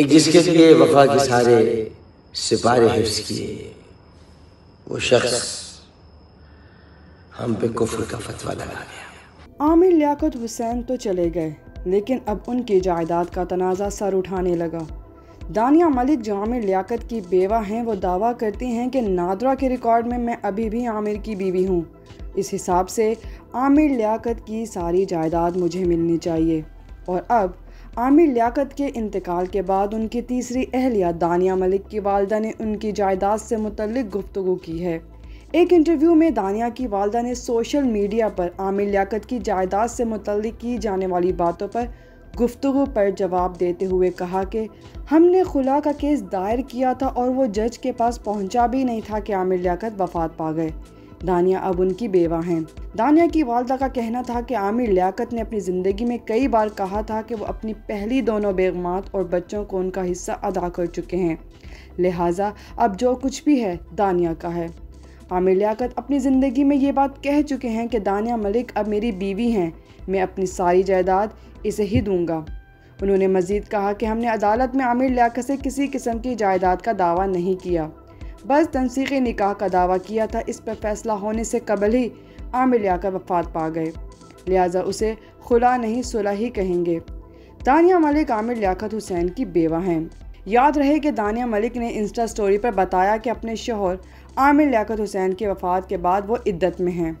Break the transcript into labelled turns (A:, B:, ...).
A: एक जिसके लिए वफा के सारे सिपारे हिफ्स किए। वो शख्स हम पे कुफर का फतवा लगा गया।
B: आमिर लियाकत हुसैन तो चले गए, लेकिन अब उनकी जायदाद का तनाज़ा सर उठाने लगा। दानिया मलिक जो आमिर लियाकत की बेवा हैं, वो दावा करती हैं कि नादरा के रिकॉर्ड में मैं अभी भी आमिर की बीवी हूँ। इस हिसाब से आमिर लियाकत की सारी जायदाद मुझे मिलनी चाहिए। और अब आमिर लियाकत के इंतकाल के बाद उनकी तीसरी अहलिया दानिया मलिक की वालदा ने उनकी जायदाद से मुतलक गुफ्तु की है। एक इंटरव्यू में दानिया की वालदा ने सोशल मीडिया पर आमिर लियाकत की जायदाद से मुतल की जाने वाली बातों पर गुफ्तु पर जवाब देते हुए कहा कि, हमने खुला का केस दायर किया था और वो जज के पास पहुँचा भी नहीं था कि आमिर लियाकत वफात पा गए। दानिया अब उनकी बेवा हैं। दानिया की वालदा का कहना था कि आमिर लियाकत ने अपनी ज़िंदगी में कई बार कहा था कि वो अपनी पहली दोनों बेगमात और बच्चों को उनका हिस्सा अदा कर चुके हैं। लिहाजा अब जो कुछ भी है, दानिया का है। आमिर लियाकत अपनी ज़िंदगी में ये बात कह चुके हैं कि दानिया मलिक अब मेरी बीवी हैं। मैं अपनी सारी जायदाद इसे ही दूँगा। उन्होंने मज़ीद कहा कि हमने अदालत में आमिर लियाकत से किसी किस्म की जायदाद का दावा नहीं किया। बस तनसीख निकाह का दावा किया था। इस पर फैसला होने से कबल ही आमिर लियाकत वफात पा गए। लिहाजा उसे खुला नहीं, सुलह ही कहेंगे। दानिया मलिक, आमिर लियाकत हुसैन की बेवा हैं। याद रहे कि दानिया मलिक ने इंस्टा स्टोरी पर बताया कि अपने शोहर आमिर लियाकत हुसैन की वफ़ात के बाद वो इद्दत में हैं।